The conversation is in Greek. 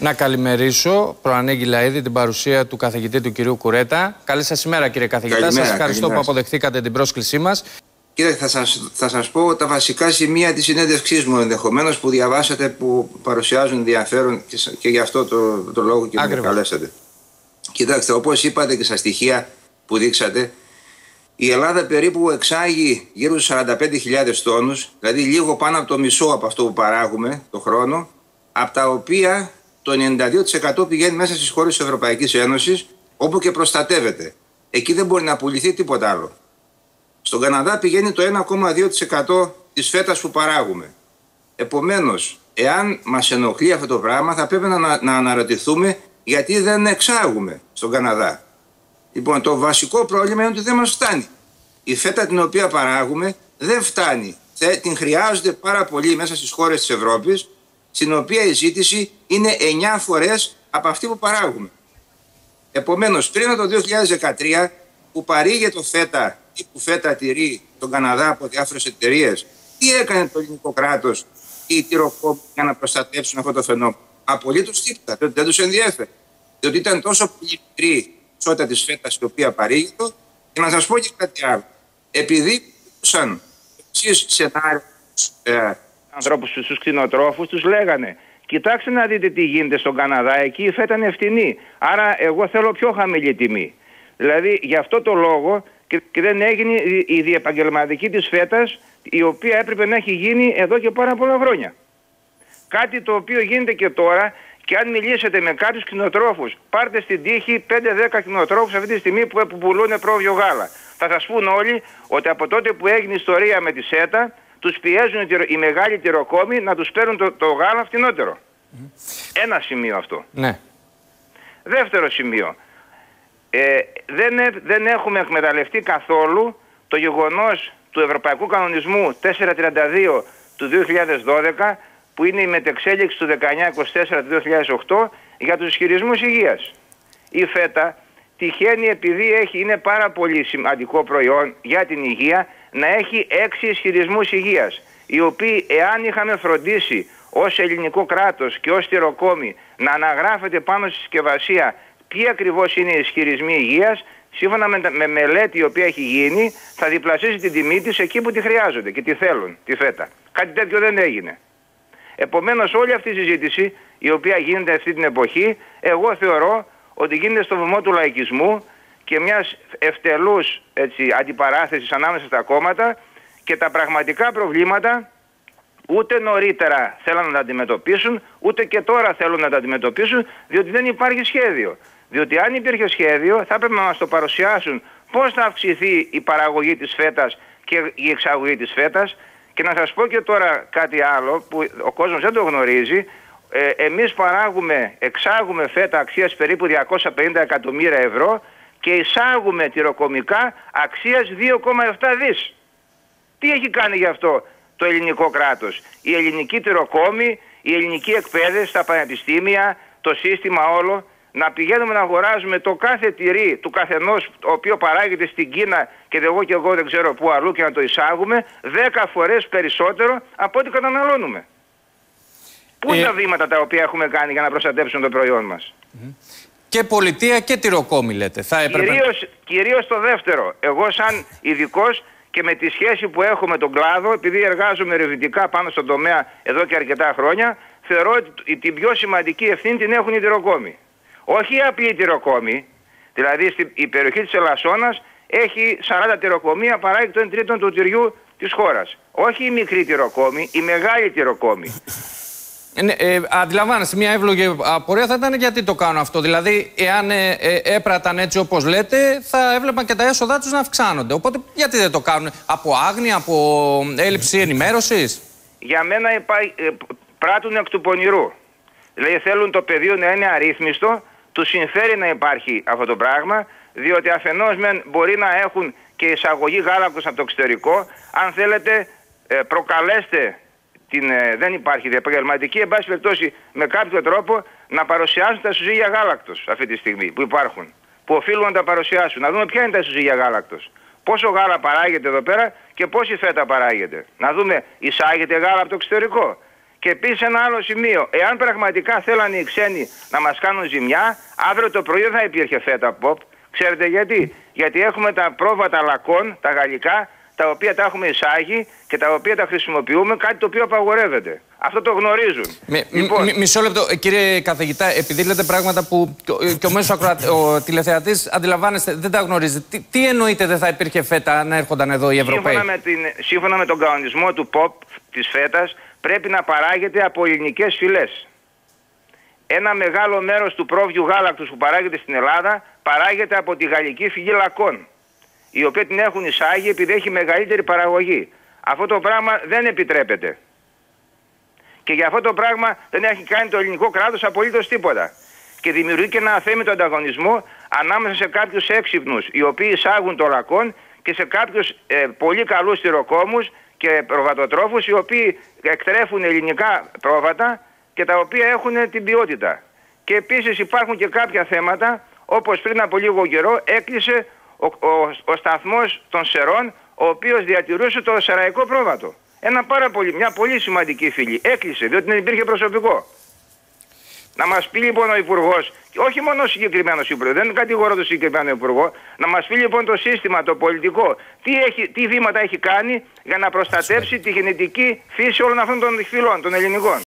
Να καλημερίσω προανέγγυλα ήδη την παρουσία του καθηγητή του κυρίου Κουρέτα. Καλή σας ημέρα, κύριε καθηγητά. Σας ευχαριστώ που αποδεχθήκατε την πρόσκλησή μας. Κύριε, θα σας, θα σας πω τα βασικά σημεία της συνέντευξής μου ενδεχομένως που διαβάσατε που παρουσιάζουν ενδιαφέρον και, και γι' αυτό το, το λόγο και Ακριβώς. με καλέσατε. Κοιτάξτε, όπως είπατε και στα στοιχεία που δείξατε, η Ελλάδα περίπου εξάγει γύρω στους 45.000 τόνους, δηλαδή λίγο πάνω από το μισό από αυτό που παράγουμε το χρόνο, από τα οποία το 92% πηγαίνει μέσα στις χώρες της Ευρωπαϊκής Ένωσης, όπου και προστατεύεται. Εκεί δεν μπορεί να πουληθεί τίποτα άλλο. Στον Καναδά πηγαίνει το 1,2% της φέτας που παράγουμε. Επομένως, εάν μας ενοχλεί αυτό το πράγμα, θα πρέπει να, να αναρωτηθούμε γιατί δεν εξάγουμε στον Καναδά. Λοιπόν, το βασικό πρόβλημα είναι ότι δεν μας φτάνει. Η φέτα την οποία παράγουμε δεν φτάνει. Την χρειάζονται πάρα πολύ μέσα στις χώρες της Ευρώπης, στην οποία η ζήτηση είναι 9 φορές από αυτή που παράγουμε. Επομένως, πριν το 2013, που παρήγε το φέτα ή που φέτα τυρί τον Καναδά από διάφορες εταιρείες, τι έκανε το ελληνικό κράτος ή οι τυροκόποι για να προστατεύσουν αυτό το φαινόμενο; Απολύτως τίποτα. Δεν τους ενδιέφερε. Διότι ήταν τόσο πολύ μικρή ποσότητα της φέτα η οποία παρήγεται. Και να σας πω και κάτι άλλο. Επειδή σαν εξής σενάριο ε, ανθρώπους, στου κτηνοτρόφους, τους λέγανε Κοιτάξτε να δείτε τι γίνεται στον Καναδά. Εκεί η φέτα είναι φτηνή. Άρα, εγώ θέλω πιο χαμηλή τιμή. Δηλαδή, γι' αυτό το λόγο και, δεν έγινε η διεπαγγελματική της φέτας η οποία έπρεπε να έχει γίνει εδώ και πάρα πολλά χρόνια. Κάτι το οποίο γίνεται και τώρα και αν μιλήσετε με κάποιους κτηνοτρόφους, πάρτε στην τύχη 5-10 κτηνοτρόφους αυτή τη στιγμή που, που πουλούν πρόβιο γάλα. Θα σας πούν όλοι ότι από τότε που έγινε η ιστορία με τη ΣΕΤΑ, τους πιέζουν οι μεγάλοι τυροκόμοι να τους παίρνουν το, το γάλα φτηνότερο. Ένα σημείο αυτό. Ναι. Δεύτερο σημείο. Ε, δεν, δεν έχουμε εκμεταλλευτεί καθόλου το γεγονός του Ευρωπαϊκού Κανονισμού 432 του 2012 που είναι η μετεξέλιξη του 1924 του 2008 για τους ισχυρισμούς υγείας. Η ΦΕΤΑ τυχαίνει επειδή έχει, είναι πάρα πολύ σημαντικό προϊόν για την υγεία να έχει έξι ισχυρισμούς υγείας οι οποίοι εάν είχαμε φροντίσει ως ελληνικό κράτος και ως τυροκόμοι να αναγράφεται πάνω στη συσκευασία ποιοι ακριβώς είναι οι ισχυρισμοί υγείας σύμφωνα με, με μελέτη η οποία έχει γίνει θα διπλασίσει την τιμή της εκεί που τη χρειάζονται και τη θέλουν, τη ΦΕΤΑ. Κάτι τέτοιο δεν έγινε. Επομένως όλη αυτή η συζήτηση η οποία γίνεται αυτή την εποχή εγώ θεωρώ ότι γίνεται στο βωμό του λαϊκισμού και μιας ευτελούς έτσι, αντιπαράθεσης ανάμεσα στα κόμματα και τα πραγματικά προβλήματα ούτε νωρίτερα θέλουν να τα αντιμετωπίσουν, ούτε και τώρα θέλουν να τα αντιμετωπίσουν, διότι δεν υπάρχει σχέδιο. Διότι αν υπήρχε σχέδιο θα έπρεπε να μας το παρουσιάσουν πώς θα αυξηθεί η παραγωγή της φέτας και η εξαγωγή της φέτας και να σας πω και τώρα κάτι άλλο που ο κόσμος δεν το γνωρίζει. Ε, εμείς παράγουμε, εξάγουμε φέτα αξίας περίπου 250 εκατομμύρια ευρώ και εισάγουμε τυροκομικά αξίας 2,7 δις. Τι έχει κάνει γι' αυτό το ελληνικό κράτος; Η ελληνική τυροκόμη, η ελληνική εκπαίδευση στα πανεπιστήμια, το σύστημα όλο να πηγαίνουμε να αγοράζουμε το κάθε τυρί του καθενός ο οποίος παράγεται στην Κίνα και εγώ και εγώ δεν ξέρω πού αλλού και να το εισάγουμε 10 φορές περισσότερο από ό,τι καταναλώνουμε. Πού είναι ε... τα βήματα τα οποία έχουμε κάνει για να προστατεύσουμε το προϊόν μας; Και πολιτεία και τυροκόμη λέτε. Θα έπρεπε... κυρίως, κυρίως το δεύτερο. Εγώ σαν ειδικός και με τη σχέση που έχω με τον κλάδο, επειδή εργάζομαι ερευνητικά πάνω στον τομέα εδώ και αρκετά χρόνια, θεωρώ ότι την πιο σημαντική ευθύνη την έχουν οι τυροκόμοι. Όχι η απλή τυροκόμη, δηλαδή στην περιοχή της Ελασσόνας έχει 40 τυροκομεία παράγει το 1 τρίτο του τυριού της χώρας. Όχι η μικρή τυροκόμη, η μεγάλη τυροκόμη. Ε, ναι, ε, αντιλαμβάνεστε, μια εύλογη απορία θα ήταν γιατί το κάνουν αυτό. Δηλαδή, εάν ε, ε, έπραταν έτσι όπως λέτε, θα έβλεπαν και τα έσοδά τους να αυξάνονται. Οπότε, γιατί δεν το κάνουν, από άγνοια, από έλλειψη ενημέρωσης; Για μένα υπάρχει, ε, πράττουν εκ του πονηρού. Δηλαδή, θέλουν το πεδίο να είναι αρρύθμιστο του συμφέρει να υπάρχει αυτό το πράγμα, διότι αφενός μεν μπορεί να έχουν και εισαγωγή γάλακτος από το εξωτερικό. Αν θέλετε, ε, προκαλέστε την, ε, δεν υπάρχει διαπαγγελματική, εν πάση περιπτώσει με κάποιο τρόπο να παρουσιάσουν τα συζύγια γάλακτος αυτή τη στιγμή που υπάρχουν. Που οφείλουν να τα παρουσιάσουν. Να δούμε ποια είναι τα συζύγια γάλακτος. Πόσο γάλα παράγεται εδώ πέρα και πόση φέτα παράγεται. Να δούμε, εισάγεται γάλα από το εξωτερικό. Και επίσης ένα άλλο σημείο. Εάν πραγματικά θέλανε οι ξένοι να μας κάνουν ζημιά, αύριο το πρωί δεν θα υπήρχε φέτα pop. Ξέρετε γιατί; Γιατί έχουμε τα πρόβατα λακών, τα γαλλικά, τα οποία τα έχουμε εισάγει και τα οποία τα χρησιμοποιούμε, κάτι το οποίο απαγορεύεται. Αυτό το γνωρίζουν. Με, λοιπόν, μισό λεπτό, ε, κύριε καθηγητά, επειδή λέτε πράγματα που και ο μέσος ο τηλεθεατής αντιλαμβάνεστε, δεν τα γνωρίζει. Τι, τι εννοείται δεν θα υπήρχε φέτα αν έρχονταν εδώ οι Ευρωπαίοι; Σύμφωνα με, την, σύμφωνα με τον κανονισμό του ΠΟΠ της φέτας, πρέπει να παράγεται από ελληνικές φυλές. Ένα μεγάλο μέρος του πρόβιου γάλακτος που παράγεται στην Ελλάδα παράγεται από τη γαλλική φυγή λακών οι οποίοι την έχουν εισάγει επειδή έχει μεγαλύτερη παραγωγή. Αυτό το πράγμα δεν επιτρέπεται. Και για αυτό το πράγμα δεν έχει κάνει το ελληνικό κράτος απολύτως τίποτα. Και δημιουργεί και ένα αθέμητο ανταγωνισμό ανάμεσα σε κάποιους έξυπνους οι οποίοι εισάγουν το λακόν και σε κάποιους ε, πολύ καλούς τυροκόμους και προβατοτρόφους οι οποίοι εκτρέφουν ελληνικά πρόβατα και τα οποία έχουν την ποιότητα. Και επίσης υπάρχουν και κάποια θέματα όπως πριν από λίγο καιρό έκλεισε ο, ο, ο σταθμός των Σερών, ο οποίος διατηρούσε το σεραϊκό πρόβατο. Ένα πάρα πολύ, μια πολύ σημαντική φίλη. Έκλεισε, διότι δεν υπήρχε προσωπικό. Να μας πει λοιπόν ο Υπουργός, όχι μόνο ο συγκεκριμένος Υπουργός, δεν κατηγορώ τον συγκεκριμένο Υπουργό, να μας πει λοιπόν το σύστημα, το πολιτικό, τι, έχει, τι βήματα έχει κάνει για να προστατεύσει τη γενετική φύση όλων αυτών των φυλών, των ελληνικών.